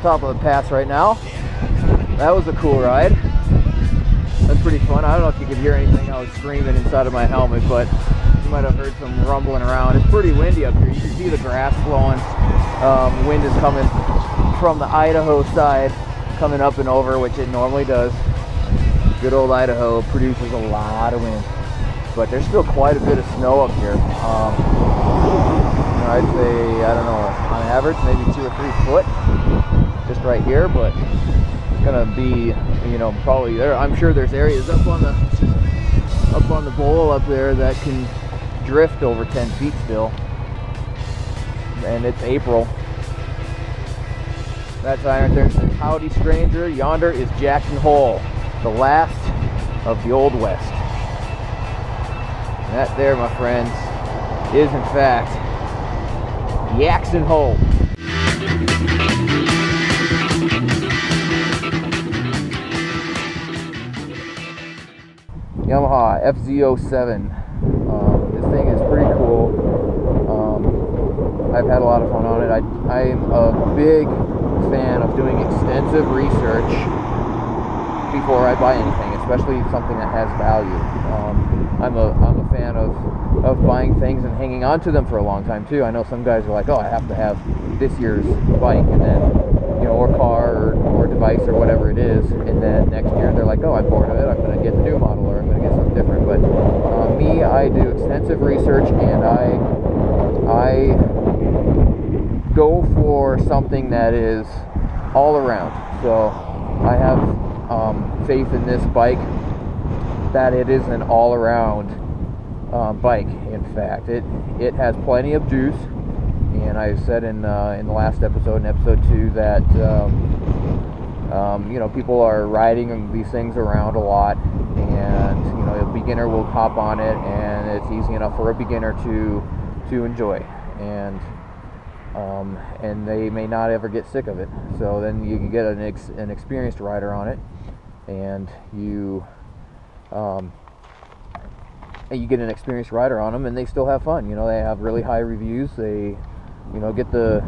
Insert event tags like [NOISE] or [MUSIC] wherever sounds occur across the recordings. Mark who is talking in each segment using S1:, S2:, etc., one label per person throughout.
S1: top of the pass right now. That was a cool ride. That's pretty fun. I don't know if you could hear anything. I was screaming inside of my helmet, but you might have heard some rumbling around. It's pretty windy up here. You can see the grass blowing. Um, wind is coming from the Idaho side, coming up and over, which it normally does. Good old Idaho produces a lot of wind, but there's still quite a bit of snow up here. Um, I'd say I don't know on average maybe two or three foot right here, but it's gonna be you know probably there. I'm sure there's areas up on the up on the bowl up there that can drift over 10 feet still, and it's April. That sign right there says "Howdy, stranger." Yonder is Jackson Hole, the last of the Old West. And that there, my friends, is in fact Jackson Hole. Yamaha FZ07. Um, this thing is pretty cool. Um, I've had a lot of fun on it. I, I'm a big fan of doing extensive research before I buy anything, especially something that has value. Um, I'm a I'm a fan of of buying things and hanging on to them for a long time too. I know some guys are like, oh, I have to have this year's bike, and then you know, or car or, or device or whatever it is, and then next year they're like, oh, I'm bored of it. I'm going to get the new model or I'm going to get something different. But uh, me, I do extensive research and I I go for something that is all around. So I have um, faith in this bike that it is an all-around um, bike. In fact, it it has plenty of juice, and I said in uh, in the last episode, in episode two, that um, um, you know people are riding these things around a lot, and you know a beginner will hop on it, and it's easy enough for a beginner to to enjoy, and um, and they may not ever get sick of it. So then you can get an, ex- an experienced rider on it, and you um, and you get an experienced rider on them, and they still have fun. You know, they have really high reviews. They, you know, get the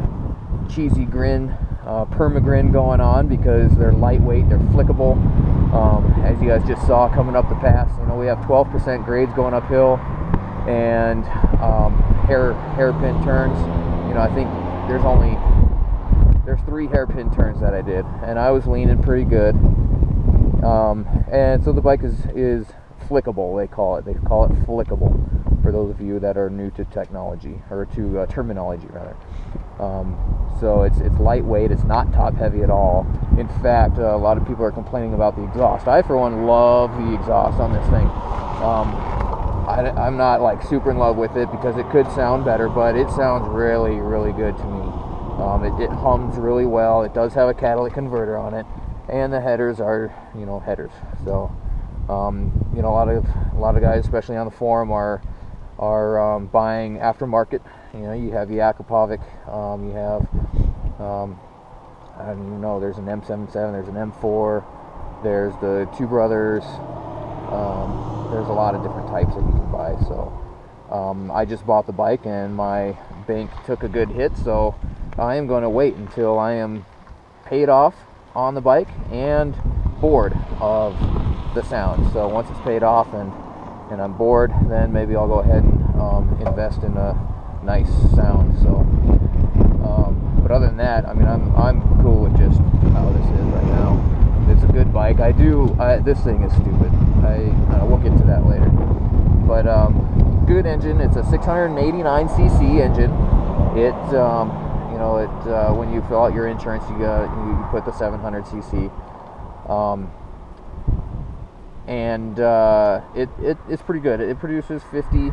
S1: cheesy grin, uh, perma-grin going on because they're lightweight, they're flickable. Um, as you guys just saw coming up the pass, you know, we have 12% grades going uphill and um, hair hairpin turns. You know, I think there's only there's three hairpin turns that I did, and I was leaning pretty good. Um, and so the bike is is flickable. They call it. They call it flickable. For those of you that are new to technology or to uh, terminology rather. Um, so it's it's lightweight. It's not top heavy at all. In fact, uh, a lot of people are complaining about the exhaust. I, for one, love the exhaust on this thing. Um, I, am not like super in love with it because it could sound better, but it sounds really, really good to me. Um, it, it hums really well. It does have a catalytic converter on it, and the headers are, you know, headers. So, um, you know, a lot of a lot of guys, especially on the forum, are are um, buying aftermarket. You know, you have the Akrapovic, um, you have um, I don't even know. There's an M77, there's an M4, there's the Two Brothers. Um, there's a lot of different types that you can buy. So um, I just bought the bike and my bank took a good hit. So I am going to wait until I am paid off on the bike and bored of the sound. So once it's paid off and and I'm bored, then maybe I'll go ahead and um, invest in a nice sound. So, um, but other than that, I mean, I'm I'm cool with just how this is right now. It's a good bike. I do. I, this thing is stupid. I, I we'll get to that later. But um, good engine. It's a 689 cc engine. It um, you know it uh, when you fill out your insurance, you got you put the 700 cc. Um, and uh, it, it it's pretty good. It produces 50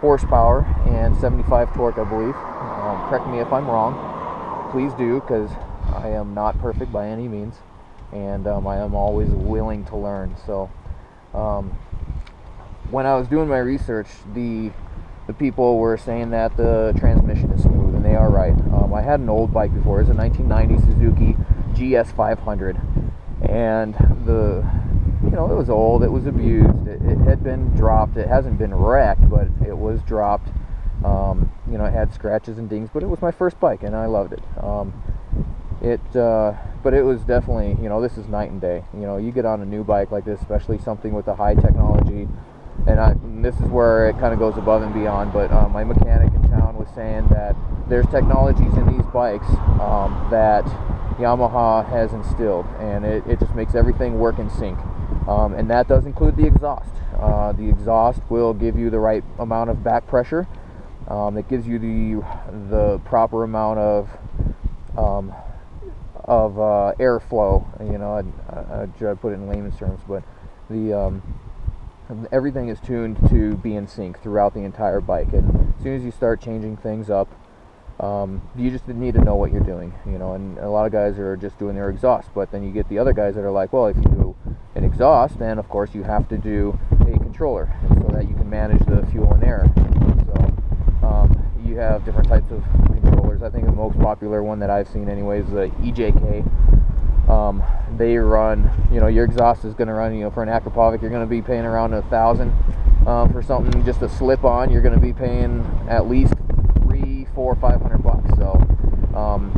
S1: horsepower and 75 torque, I believe. Um, correct me if I'm wrong. Please do, because I am not perfect by any means, and um, I am always willing to learn. So, um, when I was doing my research, the the people were saying that the transmission is smooth, and they are right. Um, I had an old bike before. It was a 1990 Suzuki GS500, and the you know it was old. It was abused. It, it had been dropped. It hasn't been wrecked, but it was dropped. Um, you know, it had scratches and dings, but it was my first bike, and I loved it. Um, it, uh, but it was definitely, you know, this is night and day. You know, you get on a new bike like this, especially something with the high technology and, I, and this is where it kind of goes above and beyond. But um, my mechanic in town was saying that there's technologies in these bikes um, that Yamaha has instilled, and it, it, just makes everything work in sync. Um, and that does include the exhaust. Uh, the exhaust will give you the right amount of back pressure. Um, it gives you the the proper amount of um, of uh, airflow. You know, I, I, I put it in layman's terms, but the um, everything is tuned to be in sync throughout the entire bike. And as soon as you start changing things up, um, you just need to know what you're doing, you know. And a lot of guys are just doing their exhaust, but then you get the other guys that are like, well, if you do an exhaust, then of course you have to do a controller so that you can manage the fuel and air. So um, you have different types of controllers. I think the most popular one that I've seen, anyways, is the EJK um, they run, you know, your exhaust is going to run, you know, for an Akrapovic, you're going to be paying around a thousand. Um, for something just to slip on, you're going to be paying at least four, five hundred bucks. So, um,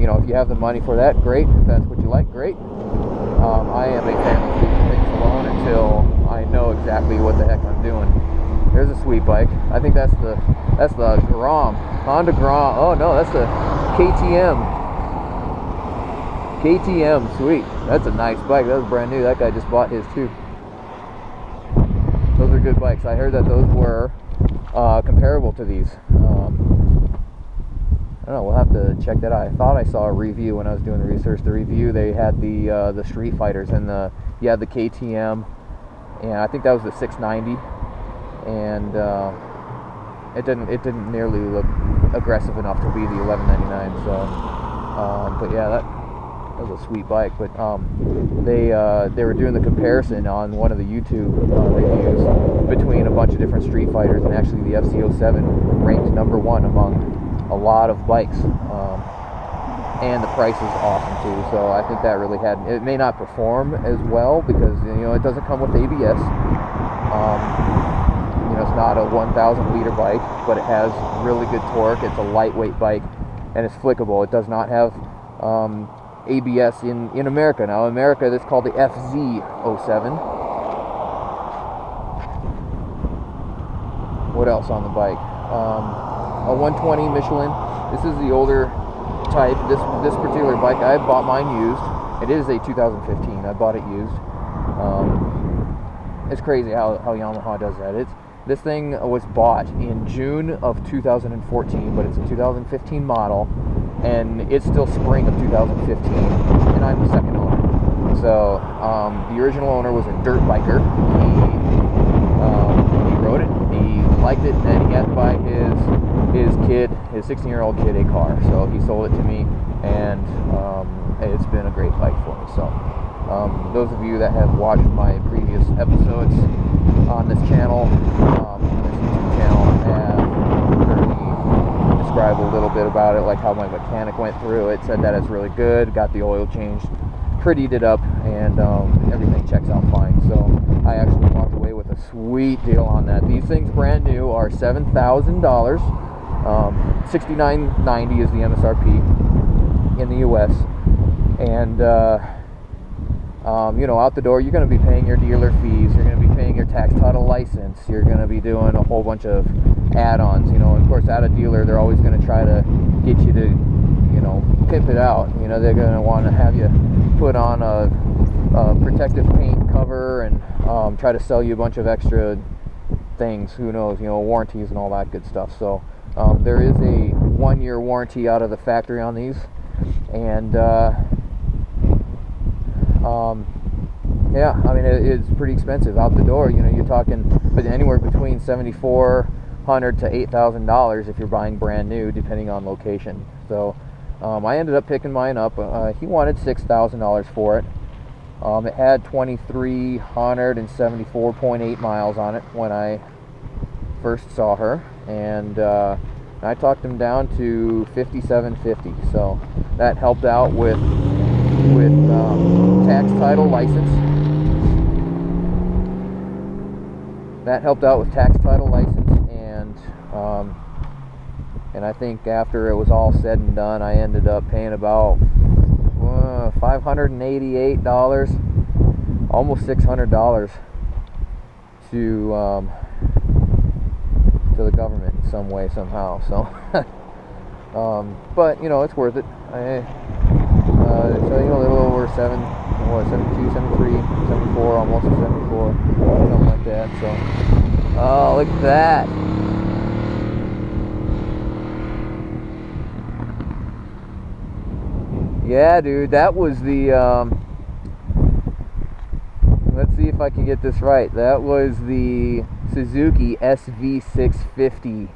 S1: you know, if you have the money for that, great. If that's what you like, great. Um, I am a fan of leaving things alone until I know exactly what the heck I'm doing. There's a sweet bike. I think that's the that's the Grom Honda Grom. Oh no, that's the KTM KTM, sweet. That's a nice bike. That was brand new. That guy just bought his too. Good bikes. I heard that those were uh, comparable to these. Um, I don't know. We'll have to check that out. I thought I saw a review when I was doing the research. The review they had the uh, the Street Fighters and the yeah the KTM, and I think that was the 690, and uh, it didn't it didn't nearly look aggressive enough to be the 1199. So, um, but yeah, that that was a sweet bike. But um, they uh, they were doing the comparison on one of the YouTube uh, reviews between a bunch of different Street Fighters, and actually the FZ07 ranked number one among a lot of bikes. Um, and the price is awesome too. So I think that really had. It may not perform as well because you know it doesn't come with ABS. Um, you know, it's not a 1,000 liter bike, but it has really good torque. It's a lightweight bike, and it's flickable. It does not have um, ABS in, in America. Now, in America, that's called the FZ07. What else on the bike? Um, a 120 Michelin. This is the older type. This this particular bike, I bought mine used. It is a 2015. I bought it used. Um, it's crazy how, how Yamaha does that. It's this thing was bought in June of 2014, but it's a 2015 model and it's still spring of 2015, and I'm the second owner. So um, the original owner was a dirt biker. He um, he rode it, he liked it, and he had to buy his his kid, his 16-year-old kid, a car. So he sold it to me, and um, it's been a great bike for me. So um, those of you that have watched my previous episodes on this channel, um, on this YouTube channel, describe a little bit about it, like how my mechanic went through it, said that it's really good, got the oil changed, prettied it up, and um, everything checks out fine. So I actually walked away with a sweet deal on that. These things brand new are seven thousand dollars. Um, Sixty nine ninety is the MSRP in the U.S. and uh, um, you know, out the door, you're going to be paying your dealer fees. You're going to be paying your tax title license. You're going to be doing a whole bunch of add-ons. You know, of course, at a dealer, they're always going to try to get you to, you know, pimp it out. You know, they're going to want to have you put on a, a protective paint cover and um, try to sell you a bunch of extra things. Who knows? You know, warranties and all that good stuff. So um, there is a one-year warranty out of the factory on these, and uh, um, yeah, I mean it, it's pretty expensive out the door. You know, you're talking, anywhere between seventy four hundred to eight thousand dollars if you're buying brand new, depending on location. So um, I ended up picking mine up. Uh, he wanted six thousand dollars for it. Um, it had twenty three hundred and seventy four point eight miles on it when I first saw her, and uh, I talked him down to fifty seven fifty. So that helped out with with um, tax title license. That helped out with tax title license um, and I think after it was all said and done, I ended up paying about uh, five hundred and eighty-eight dollars, almost six hundred dollars to um, to the government in some way somehow. So, [LAUGHS] um, but you know it's worth it. I, uh, so you know a little over seven, what 72, 73, 74, almost 74, something like that. So, oh look at that. Yeah, dude, that was the. Um, let's see if I can get this right. That was the Suzuki SV650X.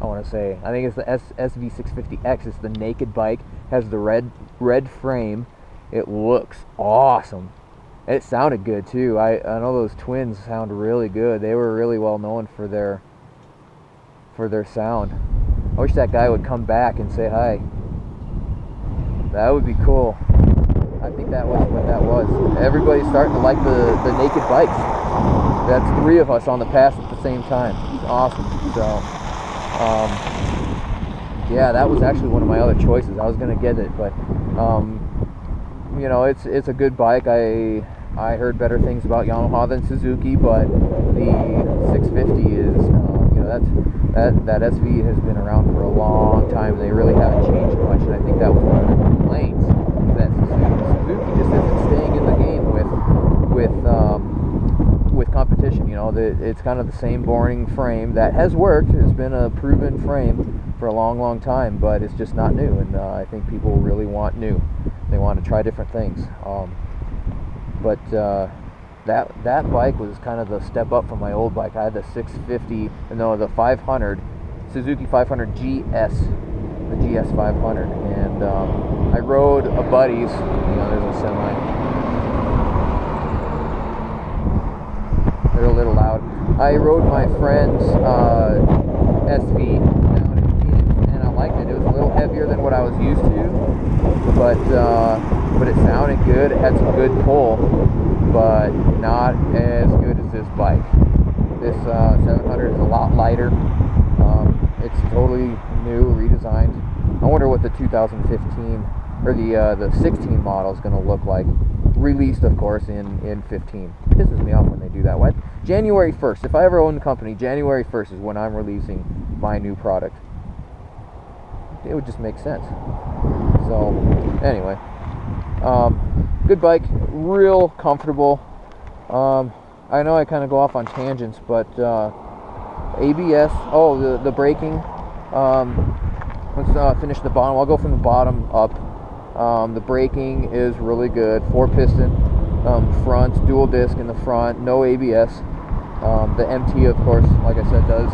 S1: I want to say. I think it's the S- SV650X. It's the naked bike. Has the red red frame. It looks awesome. It sounded good too. I, I know those twins sound really good. They were really well known for their for their sound. I wish that guy would come back and say hi. That would be cool. I think that was what that was. Everybody's starting to like the, the naked bikes. That's three of us on the pass at the same time. It's awesome. So, um, yeah, that was actually one of my other choices. I was gonna get it, but um, you know, it's it's a good bike. I I heard better things about Yamaha than Suzuki, but the 650 is, that's that that SV has been around for a long time. They really haven't changed much, and I think that was one of the complaints that Suzuki just isn't staying in the game with with um, with competition. You know, the, it's kind of the same boring frame that has worked. It's been a proven frame for a long, long time, but it's just not new. And uh, I think people really want new. They want to try different things. Um, but uh, that that bike was kind of the step up from my old bike. I had the 650, no, the 500 Suzuki 500 GS, the GS 500, and um, I rode a buddy's. You know, there's a semi. They're a little loud. I rode my friend's uh, SV down in Phoenix, and I liked it. It was a little heavier than what I was used to, but uh, but it sounded good. It had some good pull, but not as good as this bike. This uh, 700 is a lot lighter. Um, it's totally new, redesigned. I wonder what the 2015 or the uh, the 16 model is going to look like. Released, of course, in in 15. Pisses me off when they do that. What? January 1st. If I ever own the company, January 1st is when I'm releasing my new product. It would just make sense. So, anyway, um, good bike, real comfortable. Um, I know I kind of go off on tangents, but uh, ABS. Oh, the the braking. Um, let's uh, finish the bottom. I'll go from the bottom up. Um, the braking is really good. Four piston um, front, dual disc in the front, no ABS. Um, the MT, of course, like I said, does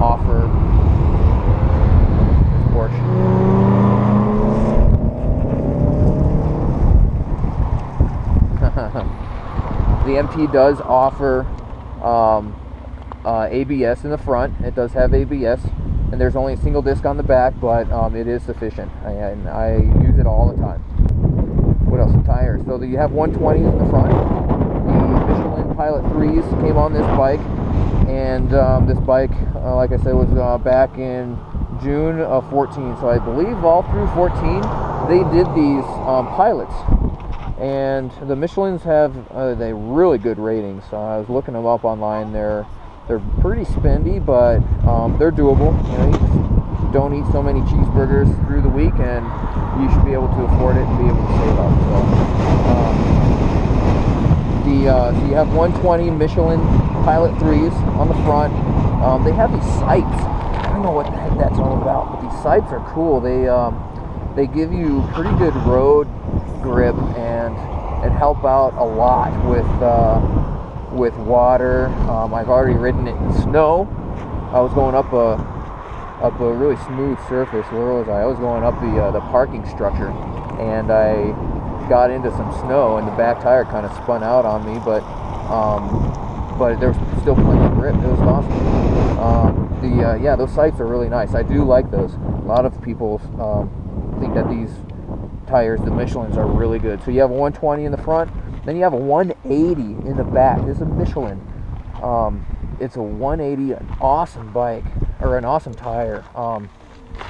S1: offer Porsche. The MT does offer um, uh, ABS in the front. It does have ABS, and there's only a single disc on the back, but um, it is sufficient, and I use it all the time. What else? The tires. So you have 120s in the front. The Michelin Pilot 3s came on this bike, and um, this bike, uh, like I said, was uh, back in June of 14. So I believe all through 14, they did these um, pilots and the Michelin's have uh, they really good ratings. So I was looking them up online. They're they're pretty spendy, but um, they're doable. You know, you just don't eat so many cheeseburgers through the week, and you should be able to afford it and be able to save up. So um, the uh, so you have 120 Michelin Pilot threes on the front. Um, they have these sipes. I don't know what the heck that's all about, but these sipes are cool. They um, they give you pretty good road grip and and help out a lot with uh, with water. Um, I've already ridden it in snow. I was going up a up a really smooth surface. Where was I? I was going up the uh, the parking structure, and I got into some snow, and the back tire kind of spun out on me, but um, but there was still plenty of grip. It was awesome. Um, the uh, yeah, those sipes are really nice. I do like those. A lot of people um, think that these tires, the Michelin's, are really good. So you have a 120 in the front, then you have a 180 in the back. This is a Michelin. Um, it's a 180, an awesome bike or an awesome tire. Um,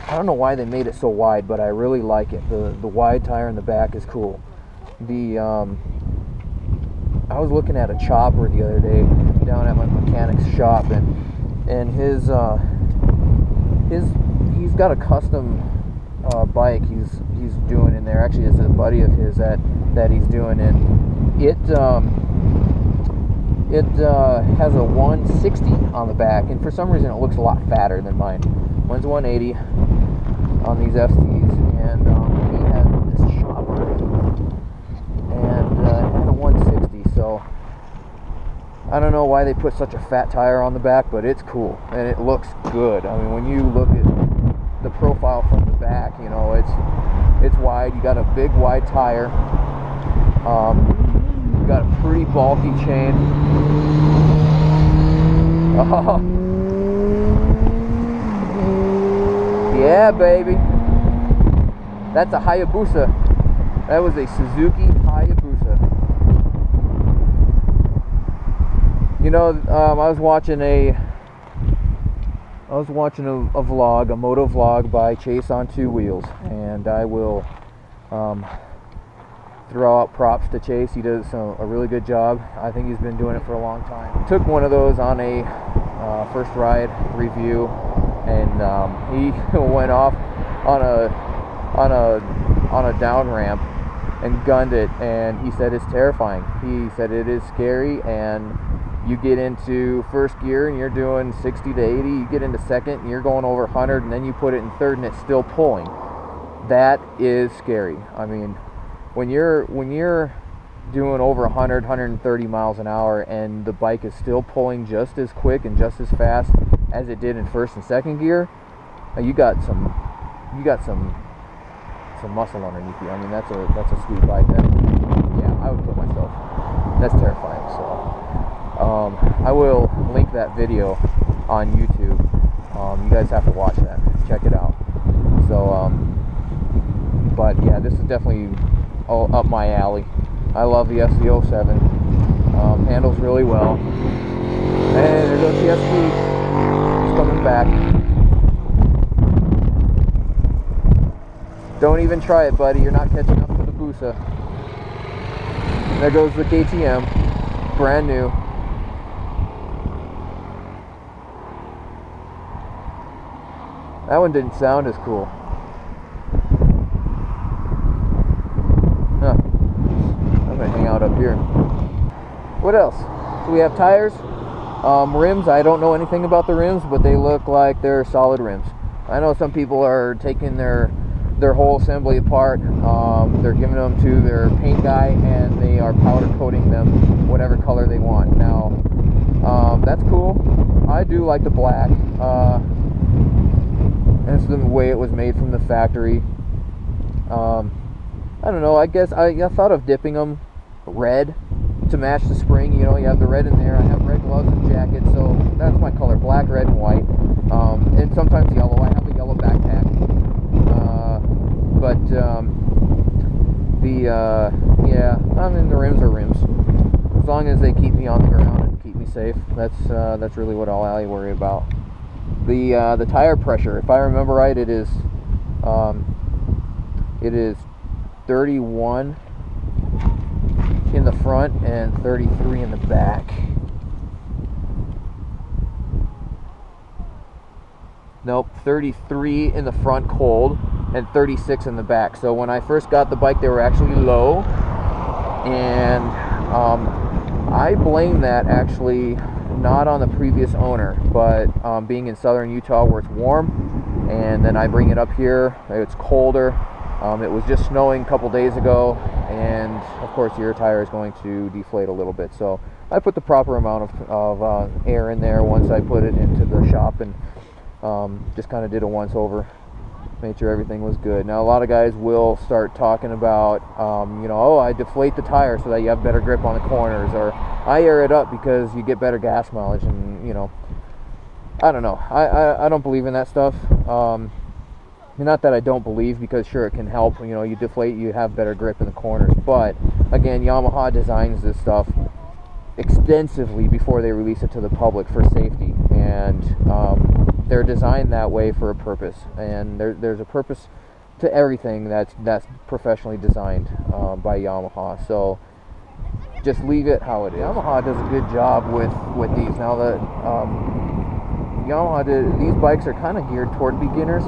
S1: I don't know why they made it so wide, but I really like it. The the wide tire in the back is cool. The um, I was looking at a chopper the other day down at my mechanic's shop, and and his uh, his he's got a custom uh, bike he's he's doing in there. Actually, it's a buddy of his that that he's doing, and it um, it uh, has a 160 on the back, and for some reason it looks a lot fatter than mine. Mine's 180 on these FZs, and um, he had this chopper and uh, had a 160. So I don't know why they put such a fat tire on the back, but it's cool and it looks good. I mean, when you look at the profile from the back, you know, it's it's wide. You got a big wide tire. Um, you got a pretty bulky chain. Oh. [LAUGHS] Yeah, baby. That's a Hayabusa. That was a Suzuki Hayabusa. You know, um, I was watching a I was watching a, a, vlog, a moto vlog by Chase on Two Wheels, and I will um, throw out props to Chase. He does a, a, really good job. I think he's been doing it for a long time. Took one of those on a uh, first ride review, and um, [LAUGHS] he went off on a on a on a down ramp and gunned it, and he said it's terrifying. He said it is scary and you get into first gear and you're doing 60 to 80 you get into second and you're going over 100 and then you put it in third and it's still pulling. That is scary. I mean when you're when you're doing over 100 130 miles an hour and the bike is still pulling just as quick and just as fast as it did in first and second gear uh, you got some you got some some muscle underneath you. I mean that's a that's a sweet bike that yeah i would put myself that's terrifying um, I will link that video on YouTube. Um, you guys have to watch that. Check it out. So, um, but yeah, this is definitely up my alley. I love the FZ07. Um, handles really well. And there goes the SV. It's coming back. Don't even try it, buddy. You're not catching up to the Busa. There goes the KTM. Brand new. That one didn't sound as cool. Huh. I'm gonna hang out up here. What else? So we have tires, um, rims. I don't know anything about the rims, but they look like they're solid rims. I know some people are taking their their whole assembly apart. Um, they're giving them to their paint guy, and they are powder coating them whatever color they want. Now, um, that's cool. I do like the black. Uh, it's the way it was made from the factory. Um, I don't know. I guess I, I thought of dipping them red to match the spring. You know, you have the red in there. I have red gloves and jacket, so that's my color: black, red, and white. Um, and sometimes yellow. I have a yellow backpack. Uh, but um, the uh, yeah, I mean the rims are rims. As long as they keep me on the ground and keep me safe, that's uh, that's really what I'll, I'll worry about the uh, the tire pressure. If I remember right, it is um, it is 31 in the front and 33 in the back. Nope, 33 in the front cold and 36 in the back. So when I first got the bike, they were actually low, and um, I blame that actually not on the previous owner, but um, being in southern Utah where it's warm, and then I bring it up here, it's colder. Um, it was just snowing a couple days ago, and of course, your tire is going to deflate a little bit. So I put the proper amount of, of uh, air in there once I put it into the shop and um, just kind of did a once over, made sure everything was good. Now, a lot of guys will start talking about, um, you know, oh, I deflate the tire so that you have better grip on the corners, or I air it up because you get better gas mileage, and you know, I don't know. I, I, I don't believe in that stuff. Um, not that I don't believe, because sure it can help. You know, you deflate, you have better grip in the corners. But again, Yamaha designs this stuff extensively before they release it to the public for safety, and um, they're designed that way for a purpose. And there, there's a purpose to everything that's that's professionally designed uh, by Yamaha. So just leave it how it is. Yamaha does a good job with with these. Now that um, Yamaha did, these bikes are kind of geared toward beginners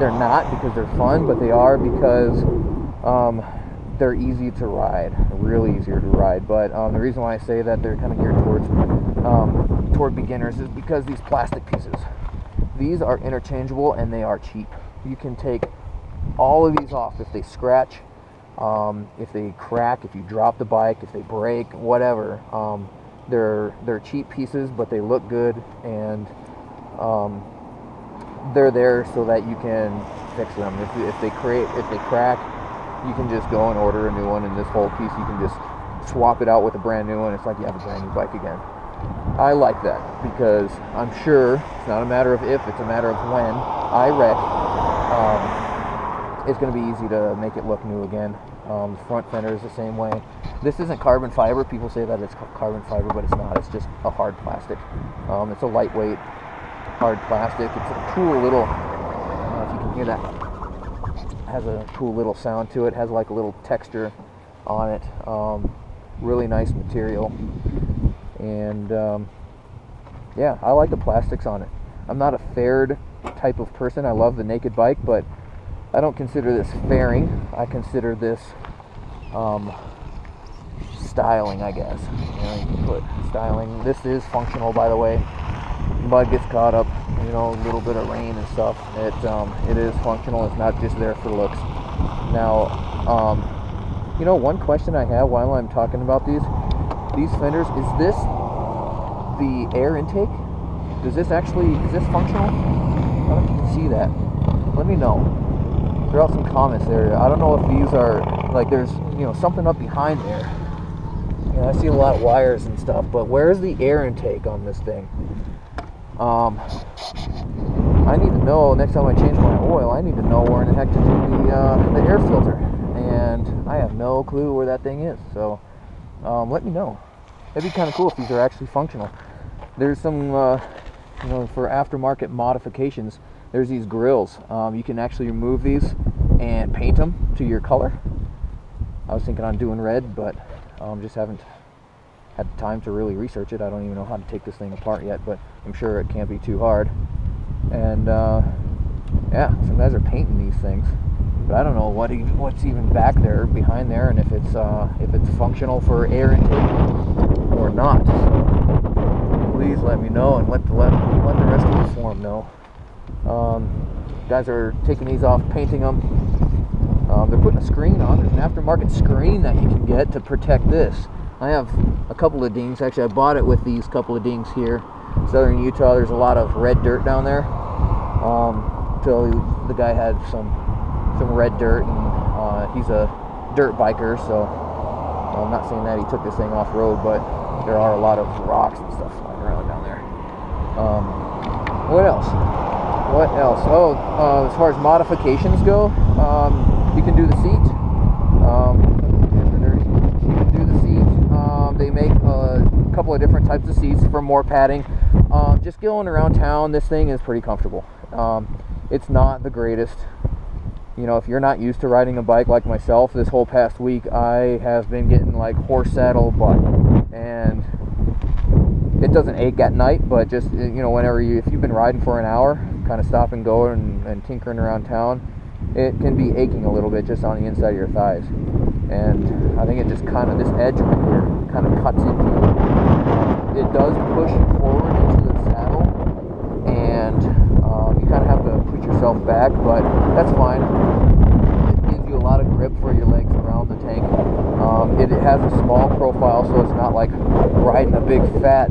S1: they're not because they're fun, but they are because um, they're easy to ride, really easier to ride. But um, the reason why I say that they're kind of geared towards um, toward beginners is because these plastic pieces, these are interchangeable and they are cheap. You can take all of these off if they scratch, um, if they crack, if you drop the bike, if they break, whatever. Um, they're they're cheap pieces, but they look good and um, they're there so that you can fix them. If, if they create, if they crack, you can just go and order a new one, and this whole piece you can just swap it out with a brand new one. It's like you have a brand new bike again. I like that because I'm sure it's not a matter of if, it's a matter of when I wreck. Um, it's going to be easy to make it look new again. Um, the front fender is the same way. This isn't carbon fiber. People say that it's carbon fiber, but it's not. It's just a hard plastic. Um, it's a lightweight hard plastic. It's a cool little, I don't know if you can hear that. It has a cool little sound to it. it has like a little texture on it. Um, really nice material. And um, yeah, I like the plastics on it. I'm not a faired type of person. I love the naked bike, but I don't consider this fairing. I consider this um, styling, I guess. You know, you put styling. This is functional, by the way mud gets caught up, you know, a little bit of rain and stuff. It um, it is functional. It's not just there for looks. Now, um, you know, one question I have while I'm talking about these these fenders is this the air intake? Does this actually is this functional? I don't know if you can see that. Let me know. Throw out some comments there. I don't know if these are like there's you know something up behind there. I see a lot of wires and stuff, but where's the air intake on this thing? Um, I need to know next time I change my oil. I need to know where in the heck to do the uh, the air filter, and I have no clue where that thing is. So um, let me know. It'd be kind of cool if these are actually functional. There's some, uh, you know, for aftermarket modifications. There's these grills. Um, you can actually remove these and paint them to your color. I was thinking on doing red, but um, just haven't had time to really research it. I don't even know how to take this thing apart yet, but I'm sure it can't be too hard. And uh, yeah, some guys are painting these things, but I don't know what even, what's even back there behind there, and if it's uh, if it's functional for air intake or not. So please let me know and let the let, let the rest of the forum know. Um, guys are taking these off, painting them. Um, they're putting a screen on. There's an aftermarket screen that you can get to protect this. I have a couple of dings. Actually, I bought it with these couple of dings here. Southern Utah, there's a lot of red dirt down there. Um, so the guy had some some red dirt, and uh, he's a dirt biker. So well, I'm not saying that he took this thing off road, but there are a lot of rocks and stuff flying around down there. Um, what else? What else? Oh, uh, as far as modifications go, um, you can do the seat. Um, do the seat um they make a couple of different types of seats for more padding. Um, just going around town, this thing is pretty comfortable. Um, it's not the greatest. You know, if you're not used to riding a bike like myself, this whole past week I have been getting like horse saddle butt, and it doesn't ache at night, but just eh, you know, whenever you if you've been riding for an hour, kind of stop and go and, and tinkering around town, it can be aching a little bit just on the inside of your thighs. And I think it just kind of this edge right here kind of cuts into you. It does push you forward into the saddle, and um, you kind of have to put yourself back, but that's fine. It gives you a lot of grip for your legs around the tank. Um, it, it has a small profile, so it's not like riding a big fat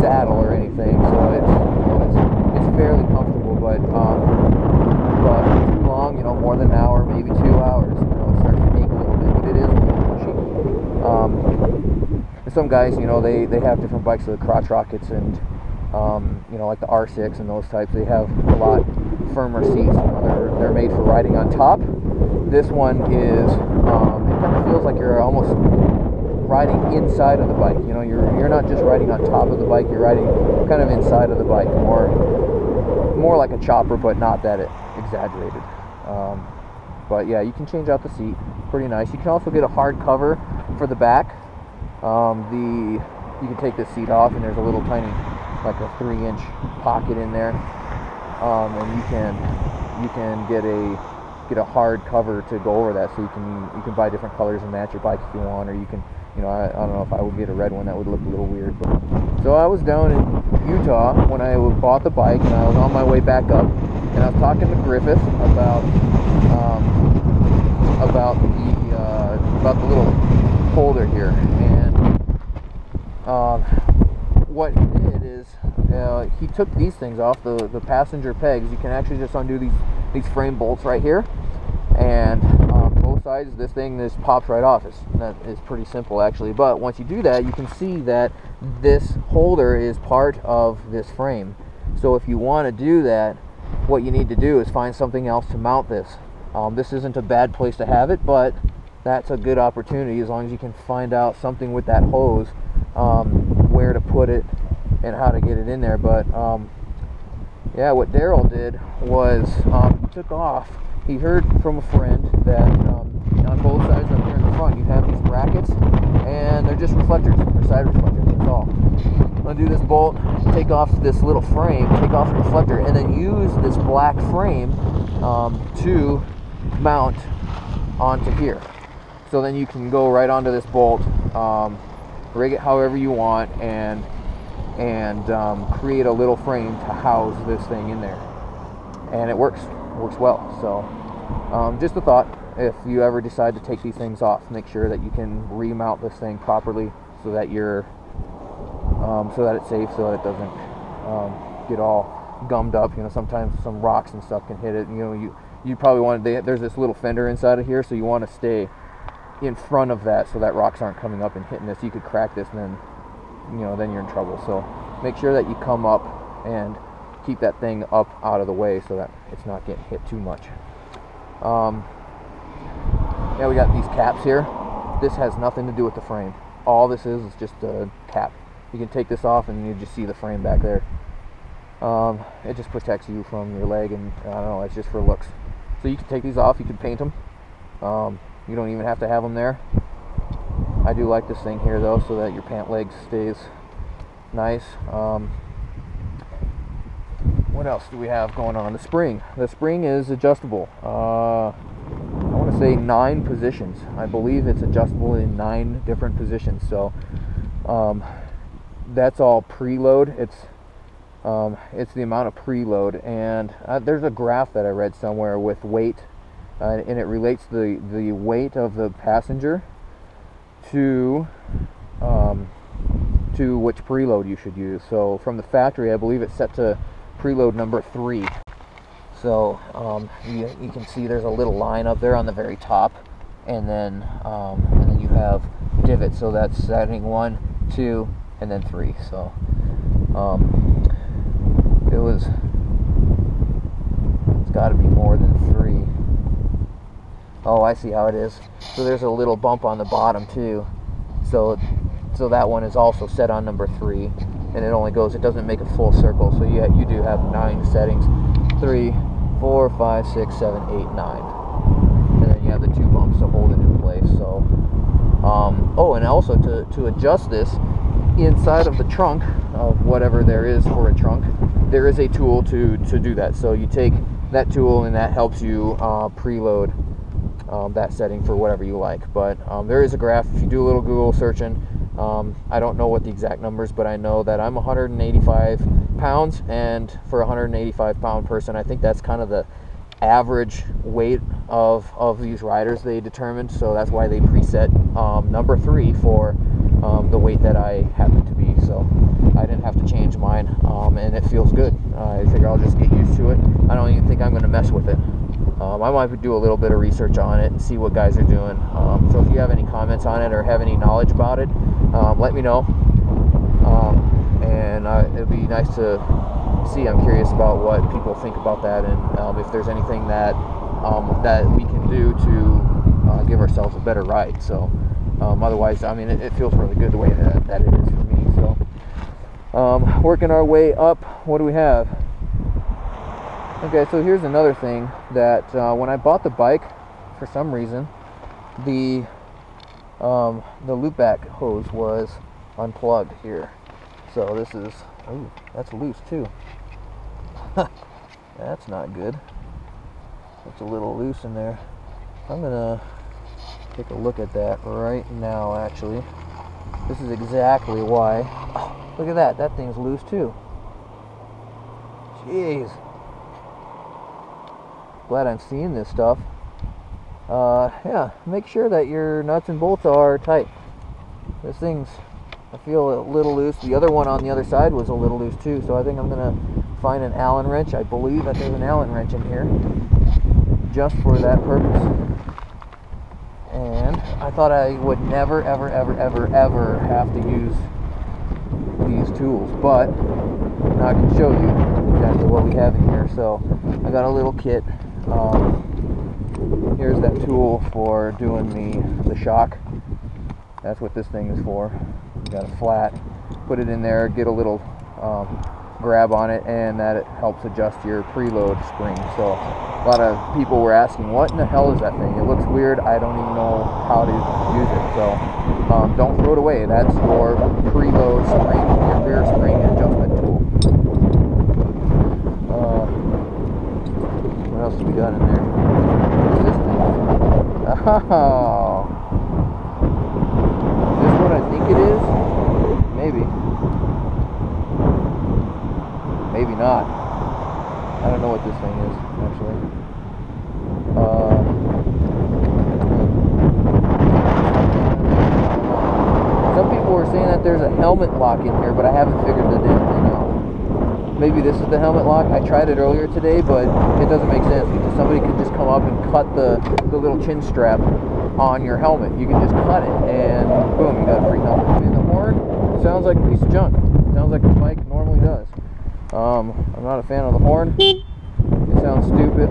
S1: saddle or anything. So it's you know, it's, it's fairly comfortable, but um, but too long, you know, more than an hour, maybe two hours, you know, it starts to ache a little bit, but it is a little pushy. Um, some guys, you know, they, they have different bikes, the crotch rockets and um, you know, like the R6 and those types. They have a lot firmer seats. They're they're made for riding on top. This one is um, it kind of feels like you're almost riding inside of the bike. You know, you're you're not just riding on top of the bike. You're riding kind of inside of the bike, more more like a chopper, but not that exaggerated. Um, but yeah, you can change out the seat. Pretty nice. You can also get a hard cover for the back. Um, the you can take the seat off, and there's a little tiny, like a three-inch pocket in there, um, and you can you can get a get a hard cover to go over that, so you can you can buy different colors and match your bike if you want, or you can you know I, I don't know if I would get a red one that would look a little weird. But so I was down in Utah when I bought the bike, and I was on my way back up, and I was talking to Griffith about um, about the uh, about the little holder here, and um, what he did is uh, he took these things off the the passenger pegs. You can actually just undo these these frame bolts right here, and um, both sides. This thing this pops right off. It's that is pretty simple actually. But once you do that, you can see that this holder is part of this frame. So if you want to do that, what you need to do is find something else to mount this. Um, this isn't a bad place to have it, but that's a good opportunity as long as you can find out something with that hose, um, where to put it and how to get it in there. But um, yeah, what Daryl did was um, took off. He heard from a friend that um, on both sides up here in the front you have these brackets, and they're just reflectors, they're side reflectors. That's all. Undo this bolt, take off this little frame, take off the reflector, and then use this black frame um, to mount onto here. So then you can go right onto this bolt, um, rig it however you want, and and um, create a little frame to house this thing in there. And it works, works well. So um, just a thought, if you ever decide to take these things off, make sure that you can remount this thing properly so that you're um, so that it's safe, so that it doesn't um, get all gummed up. You know, sometimes some rocks and stuff can hit it. You know, you you probably want to. There's this little fender inside of here, so you want to stay in front of that so that rocks aren't coming up and hitting this. You could crack this, and then you know then you're in trouble. So make sure that you come up and keep that thing up out of the way so that it's not getting hit too much. Um, yeah, we got these caps here. This has nothing to do with the frame. All this is is just a cap. You can take this off and you just see the frame back there. Um, it just protects you from your leg and I don't know, it's just for looks. So you can take these off, you can paint them. Um, you don't even have to have them there. I do like this thing here though so that your pant leg stays nice. Um, what else do we have going on? The spring. The spring is adjustable. Uh, I want to say nine positions. I believe it's adjustable in nine different positions. So um, that's all preload. It's um, it's the amount of preload, and uh, there's a graph that I read somewhere with weight, uh, and it relates the the weight of the passenger to um, to which preload you should use. So from the factory, I believe it's set to preload number three. So um, you, you can see there's a little line up there on the very top, and then um, and then you have divots. So that's setting one, two, and then three. So um, it was it's got to be more than three. Oh, I see how it is. So there's a little bump on the bottom too. So so that one is also set on number three, and it only goes. It doesn't make a full circle. So you you do have nine settings. Three, four, five, six, seven, eight, nine, and then you have the two bumps to hold it in place. So um, oh, and also to to adjust this inside of the trunk of whatever there is for a trunk, there is a tool to to do that. So you take that tool and that helps you uh, preload um, that setting for whatever you like. But um, there is a graph. If you do a little Google searching, um, I don't know what the exact numbers, but I know that I'm 185 pounds, and for a 185 pound person, I think that's kind of the average weight of of these riders they determined. So that's why they preset um, number three for um, the weight that I happen to be. So I didn't have to change mine, um, and it feels good. I figure I'll just get used to it. I don't even think I'm going to mess with it. Um, I might do a little bit of research on it and see what guys are doing. Um, so if you have any comments on it or have any knowledge about it, um, let me know. Um, and uh, it'd be nice to see. I'm curious about what people think about that and um, if there's anything that um, that we can do to uh, give ourselves a better ride. So otherwise, I mean, it, it, feels really good the way that, that it is for me. So working our way up, what do we have? Okay, so here's another thing that uh, when I bought the bike, for some reason, the um, the loopback hose was unplugged here. So this is, oh, that's loose too. [LAUGHS] that's not good. It's a little loose in there. I'm gonna take a look at that right now actually. This is exactly why. Oh, look at that, that thing's loose too. Jeez glad I'm seeing this stuff. Uh, yeah, make sure that your nuts and bolts are tight. This thing's, I feel a little loose. The other one on the other side was a little loose too, so I think I'm gonna find an Allen wrench. I believe that there's an Allen wrench in here, just for that purpose. And I thought I would never, ever, ever, ever, ever have to use these tools, but now I can show you exactly what we have in here. So I got a little kit um, here's that tool for doing the, the shock. That's what this thing is for. You got a flat, put it in there, get a little um, grab on it, and that it helps adjust your preload spring. So a lot of people were asking, what in the hell is that thing? It looks weird. I don't even know how to use it. So um, don't throw it away. That's your preload spring, your rear spring adjustment tool. Else we got in there? This thing? Oh. Is this what I think it is? Maybe. Maybe not. I don't know what this thing is, actually. Uh, some people were saying that there's a helmet lock in here, but I haven't figured the damn thing out maybe this is the helmet lock. I tried it earlier today, but it doesn't make sense because somebody could just come up and cut the, the little chin strap on your helmet. You can just cut it and boom, you got a free helmet. Mean, the horn sounds like a piece of junk. sounds like a bike normally does. Um, I'm not a fan of the horn. It sounds stupid.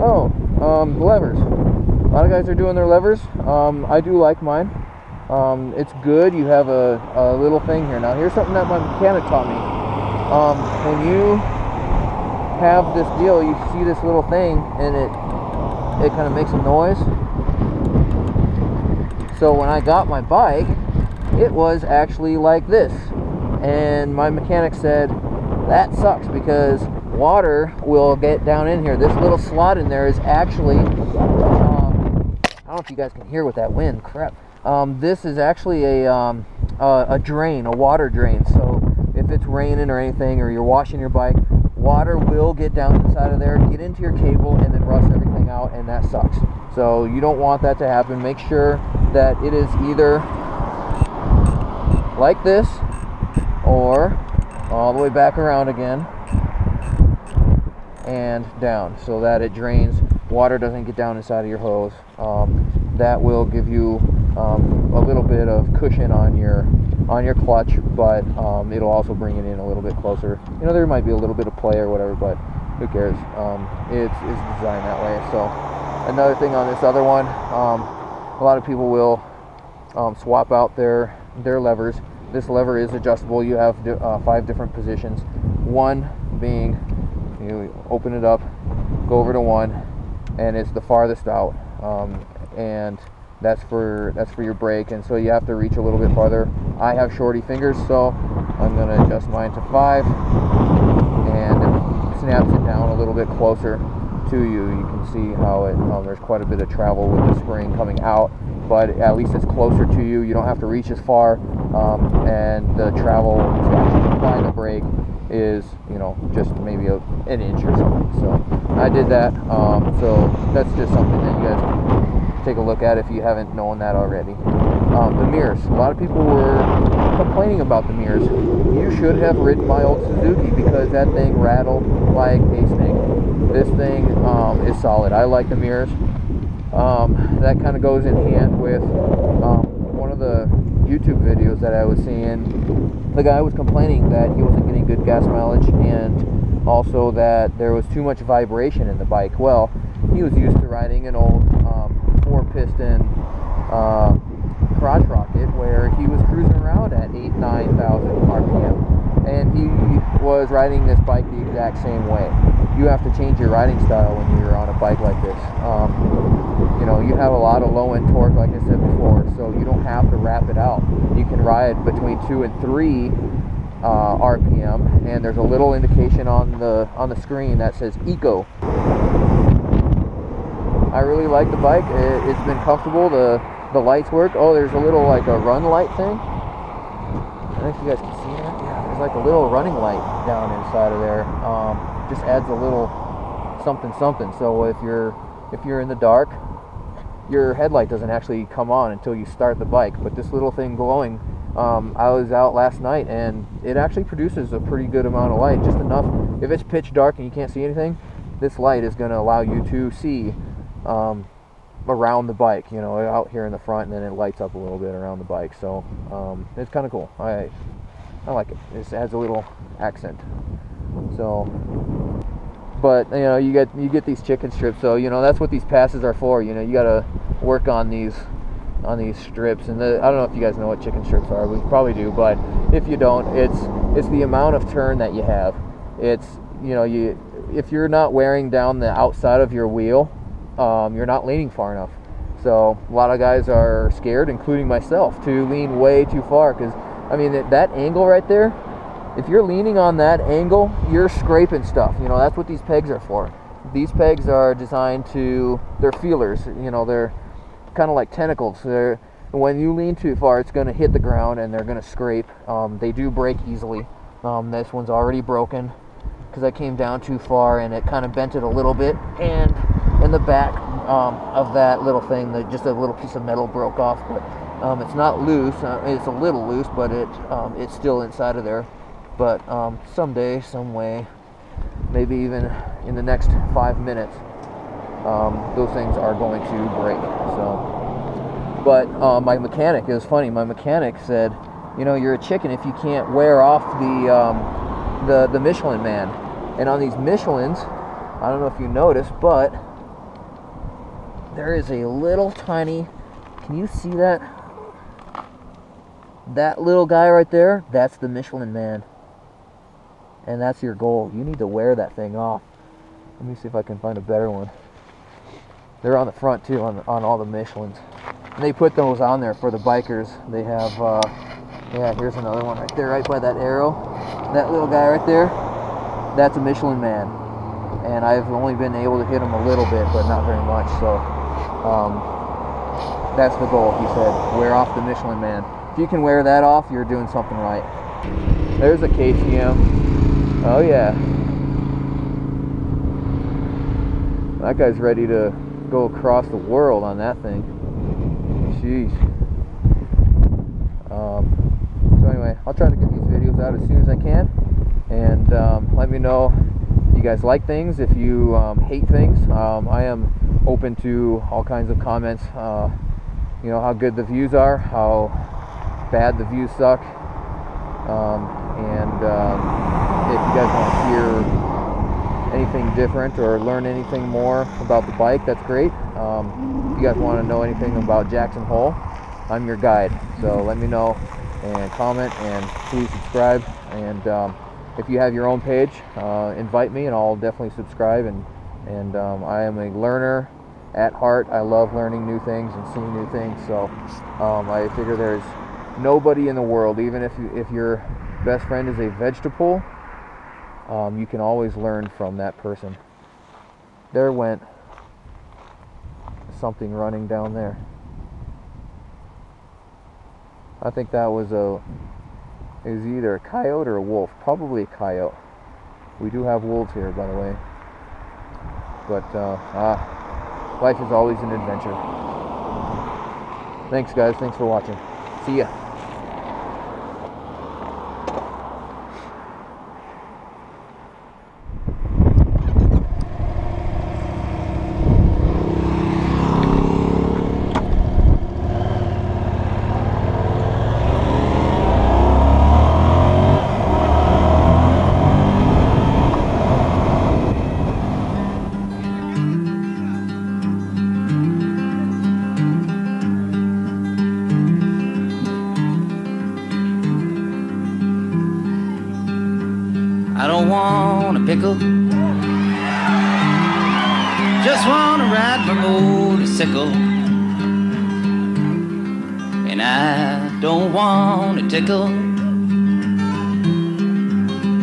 S1: Oh, um, levers. A lot of guys are doing their levers. Um, I do like mine. Um, it's good. You have a, a little thing here. Now, here's something that my mechanic taught me um, when you have this deal, you see this little thing and it it kind of makes a noise. So when I got my bike, it was actually like this. And my mechanic said, that sucks because water will get down in here. This little slot in there is actually, um, I don't know if you guys can hear with that wind, crap. Um, this is actually a, um, a, a drain, a water drain. So it's raining or anything or you're washing your bike, water will get down inside of there, get into your cable, and then rust everything out, and that sucks. So you don't want that to happen. Make sure that it is either like this or all the way back around again and down so that it drains water doesn't get down inside of your hose um, that will give you um, a little bit of cushion on your on your clutch, but um, it'll also bring it in a little bit closer. You know, there might be a little bit of play or whatever, but who cares? Um, it's, it's designed that way. So another thing on this other one, um, a lot of people will um, swap out their their levers. This lever is adjustable. You have uh, five different positions. One being you open it up, go over to one, and it's the farthest out. Um, and that's for that's for your brake and so you have to reach a little bit farther I have shorty fingers so I'm gonna adjust mine to five and it snaps it down a little bit closer to you you can see how it um, there's quite a bit of travel with the spring coming out but at least it's closer to you you don't have to reach as far um, and the travel to apply the brake is you know just maybe a, an inch or something. So I did that. Um, so that's just something that you guys take a look at if you haven't known that already. Um, the mirrors. A lot of people were complaining about the mirrors. You should have ridden my old Suzuki because that thing rattled like a snake. This thing um, is solid. I like the mirrors. Um, that kind of goes in hand with um, one of the YouTube videos that I was seeing. The guy was complaining that he wasn't getting good gas mileage and also that there was too much vibration in the bike. Well, he was used to riding an old four piston uh, crotch rocket where he was cruising around at 8 9000 RPM and he was riding this bike the exact same way. You have to change your riding style when you're on a bike like this. Um, you know, you have a lot of low end torque, like I said before, so you don't have to wrap it out. You can ride between two and three uh, RPM, and there's a little indication on the on the screen that says Eco. I really like the bike. It, has been comfortable. The the lights work. Oh, there's a little like a run light thing. I don't know if you guys can see that. Yeah, there's like a little running light down inside of there. Um, just adds a little something something. So if you're if you're in the dark, your headlight doesn't actually come on until you start the bike. But this little thing glowing, um, I was out last night and it actually produces a pretty good amount of light, just enough. If it's pitch dark and you can't see anything, this light is going to allow you to see um, around the bike, you know, out here in the front, and then it lights up a little bit around the bike. So um, it's kind of cool. I I like it. It has a little accent. So, but you know, you get you get these chicken strips. So you know that's what these passes are for. You know, you got to work on these on these strips. And the, I don't know if you guys know what chicken strips are. We probably do, but if you don't, it's it's the amount of turn that you have. It's you know you if you're not wearing down the outside of your wheel, um, you're not leaning far enough. So a lot of guys are scared, including myself, to lean way too far because I mean that that angle right there if you're leaning on that angle, you're scraping stuff. You know, that's what these pegs are for. These pegs are designed to, they're feelers, you know, they're kind of like tentacles. They're, when you lean too far, it's going to hit the ground and they're going to scrape. Um, they do break easily. Um, this one's already broken because I came down too far and it kind of bent it a little bit. And in the back um, of that little thing, the, just a little piece of metal broke off. But um, it's not loose. Uh, it's a little loose, but it um, it's still inside of there. But um, someday, some way, maybe even in the next five minutes, um, those things are going to break. So, but uh, my mechanic, it was funny. My mechanic said, "You know, you're a chicken if you can't wear off the um, the the Michelin Man." And on these Michelin's, I don't know if you noticed, but there is a little tiny. Can you see that? That little guy right there, that's the Michelin Man and that's your goal. You need to wear that thing off. Let me see if I can find a better one. They're on the front too, on, on all the Michelins. And they put those on there for the bikers. They have, uh, yeah, here's another one right there, right by that arrow. That little guy right there, that's a Michelin man. And I've only been able to hit him a little bit, but not very much. So um, that's the goal, he said. Wear off the Michelin man. If you can wear that off, you're doing something right. There's a KTM. Oh yeah. That guy's ready to go across the world on that thing. Sheesh. Um, so anyway, I'll try to get these videos out as soon as I can. And um, let me know guys like things, if you um, hate things. Um, I am open to all kinds of comments. Uh, you know, how good the views are, how bad the views suck. Um, and um, if you guys want to hear anything different or learn anything more about the bike, that's great. Um, if you guys want to know anything about Jackson Hole, I'm your guide. So let me know and comment and please subscribe. And um, if you have your own page, uh, invite me and I'll definitely subscribe. And, and um, I am a learner at heart. I love learning new things and seeing new things. So um, I figure there's nobody in the world, even if, you, if your best friend is a vegetable, um, you can always learn from that person. There went something running down there. I think that was a is either a coyote or a wolf. Probably a coyote. We do have wolves here, by the way. But uh, ah, life is always an adventure. Thanks, guys. Thanks for watching. See ya.
S2: Motorcycle. And I don't want to tickle.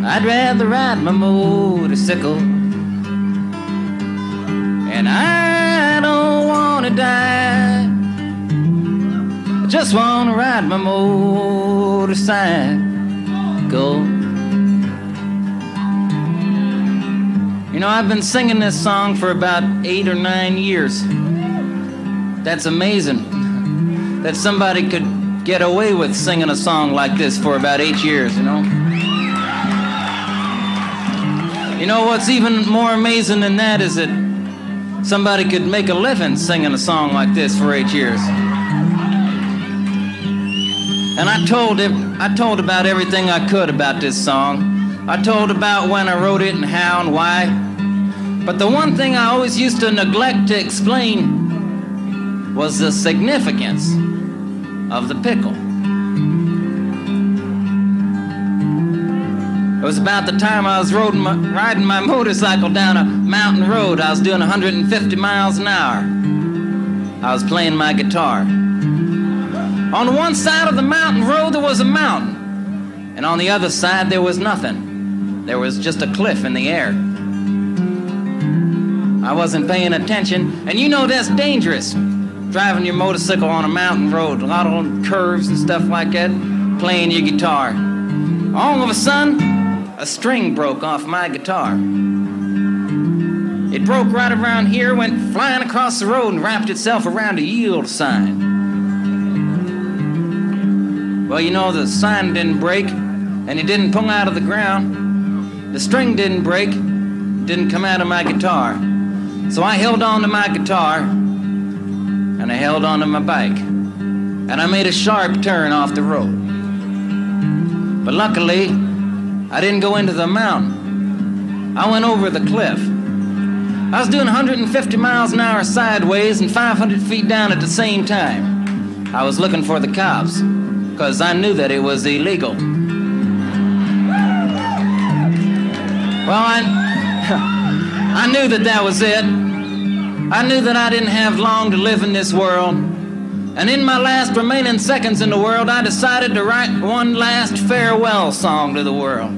S2: I'd rather ride my motorcycle. And I don't want to die. I just want to ride my motorcycle. You know, I've been singing this song for about eight or nine years. That's amazing that somebody could get away with singing a song like this for about eight years, you know? You know what's even more amazing than that is that somebody could make a living singing a song like this for eight years. And I told him, I told about everything I could about this song. I told about when I wrote it and how and why. But the one thing I always used to neglect to explain was the significance of the pickle. It was about the time I was riding my, riding my motorcycle down a mountain road. I was doing 150 miles an hour. I was playing my guitar. On one side of the mountain road, there was a mountain. And on the other side, there was nothing. There was just a cliff in the air. I wasn't paying attention, and you know that's dangerous. Driving your motorcycle on a mountain road, a lot of curves and stuff like that, playing your guitar. All of a sudden, a string broke off my guitar. It broke right around here, went flying across the road, and wrapped itself around a yield sign. Well, you know, the sign didn't break, and it didn't pull out of the ground. The string didn't break, didn't come out of my guitar. So I held on to my guitar, and I held on to my bike, and I made a sharp turn off the road. But luckily, I didn't go into the mountain. I went over the cliff. I was doing 150 miles an hour sideways and 500 feet down at the same time. I was looking for the cops because I knew that it was illegal. Well, I, [LAUGHS] I knew that that was it. I knew that I didn't have long to live in this world. And in my last remaining seconds in the world, I decided to write one last farewell song to the world.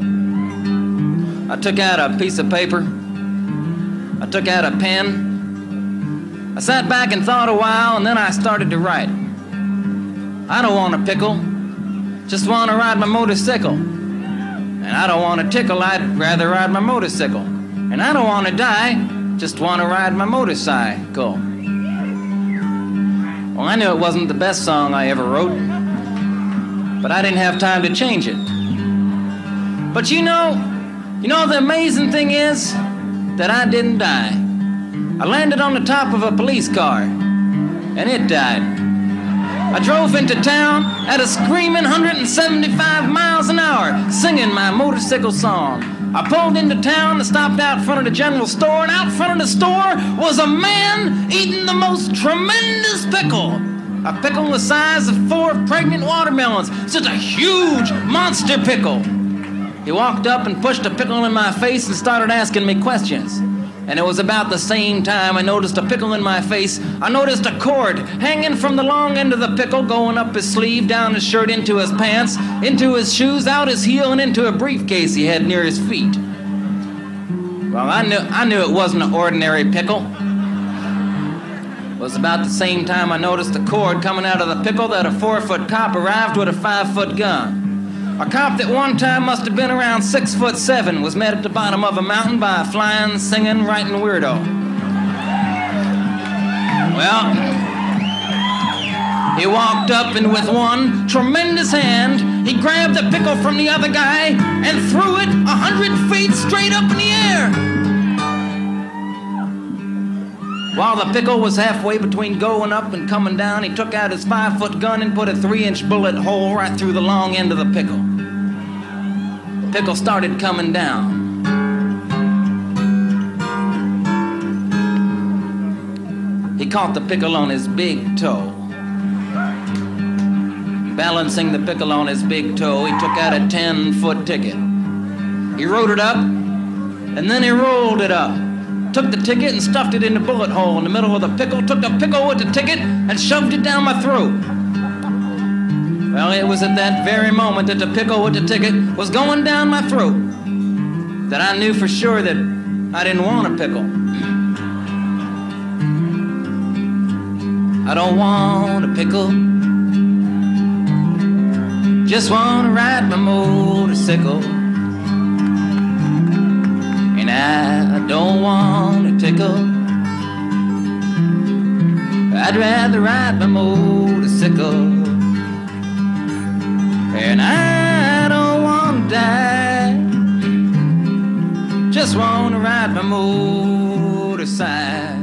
S2: I took out a piece of paper. I took out a pen. I sat back and thought a while, and then I started to write. I don't want a pickle, just want to ride my motorcycle. And I don't want to tickle, I'd rather ride my motorcycle. And I don't want to die, just want to ride my motorcycle. Well, I knew it wasn't the best song I ever wrote, but I didn't have time to change it. But you know, you know, the amazing thing is that I didn't die. I landed on the top of a police car, and it died. I drove into town at a screaming 175 miles an hour, singing my motorcycle song. I pulled into town and stopped out front of the general store, and out front of the store was a man eating the most tremendous pickle. A pickle the size of four pregnant watermelons. Just a huge monster pickle. He walked up and pushed a pickle in my face and started asking me questions. And it was about the same time I noticed a pickle in my face. I noticed a cord hanging from the long end of the pickle, going up his sleeve, down his shirt, into his pants, into his shoes, out his heel, and into a briefcase he had near his feet. Well, I knew, I knew it wasn't an ordinary pickle. It was about the same time I noticed the cord coming out of the pickle that a four foot cop arrived with a five foot gun. A cop that one time must have been around six foot seven was met at the bottom of a mountain by a flying, singing, writing weirdo. Well, he walked up and with one tremendous hand, he grabbed the pickle from the other guy and threw it a hundred feet straight up in the air. While the pickle was halfway between going up and coming down, he took out his five foot gun and put a three inch bullet hole right through the long end of the pickle. Pickle started coming down. He caught the pickle on his big toe. Balancing the pickle on his big toe, he took out a 10 foot ticket. He wrote it up, and then he rolled it up. Took the ticket and stuffed it in the bullet hole in the middle of the pickle, took the pickle with the ticket and shoved it down my throat. Well, it was at that very moment that the pickle with the ticket was going down my throat that I knew for sure that I didn't want a pickle. I don't want a pickle. Just wanna ride my motorcycle. And I don't want a tickle. I'd rather ride my motorcycle. And I don't wanna die. Just wanna ride my motorcycle.